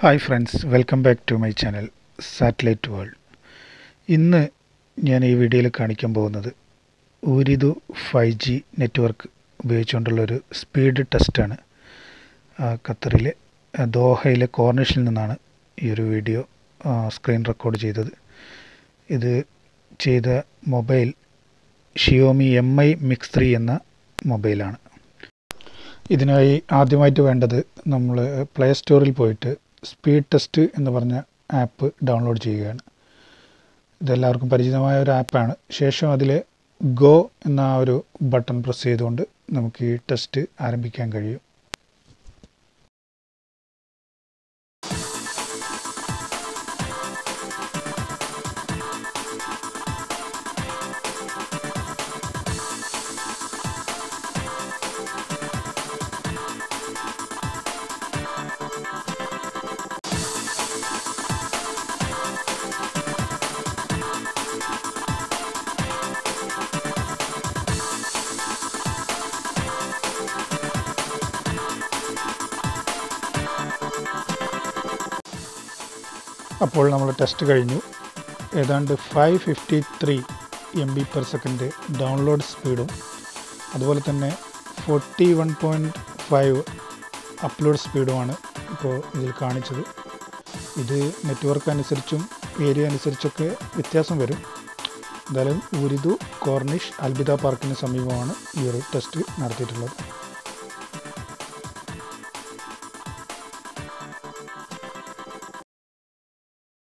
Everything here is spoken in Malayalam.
Hi friends welcome back to my channel satellite world ഇന്ന് ഞാൻ ഈ വീഡിയോയിൽ കാണിക്കാൻ പോകുന്നത് ഊരിദു ഫൈവ് ജി നെറ്റ്വർക്ക് ഉപയോഗിച്ചുകൊണ്ടുള്ളൊരു സ്പീഡ് ടെസ്റ്റാണ് ഖത്തറിലെ ദോഹയിലെ കോർണിഷിൽ നിന്നാണ് ഈ ഒരു വീഡിയോ സ്ക്രീൻ റെക്കോർഡ് ചെയ്തത്. ഇത് ചെയ്ത mobile Xiaomi Mi mix three എന്ന മൊബൈലാണ് ഇതിനായി ആദ്യമായിട്ട് വേണ്ടത് നമ്മൾ പ്ലേ സ്റ്റോറിൽ പോയിട്ട് സ്പീഡ് ടെസ്റ്റ് എന്ന് പറഞ്ഞ ആപ്പ് ഡൗൺലോഡ് ചെയ്യുകയാണ്. ഇതെല്ലാവർക്കും പരിചിതമായ ഒരു ആപ്പാണ് ശേഷം അതിൽ ഗോ എന്ന ഒരു ബട്ടൺ പ്രസ് ചെയ്തുകൊണ്ട് നമുക്ക് ഈ ടെസ്റ്റ് ആരംഭിക്കാൻ കഴിയും. അപ്പോൾ നമ്മൾ ടെസ്റ്റ് കഴിഞ്ഞു. ഏതാണ്ട് five fifty three M B per second download സ്പീഡും അതുപോലെ തന്നെ forty one point five upload സ്പീഡുമാണ് ഇപ്പോൾ ഇതിൽ കാണിച്ചത്. ഇത് നെറ്റ്വർക്ക് അനുസരിച്ചും ഏരിയ അനുസരിച്ചൊക്കെ വ്യത്യാസം വരും. എന്തായാലും ഉരുദു കോർണിഷ് അൽബിദ പാർക്കിന് സമീപമാണ് ഈ ഒരു ടെസ്റ്റ് നടത്തിയിട്ടുള്ളത്.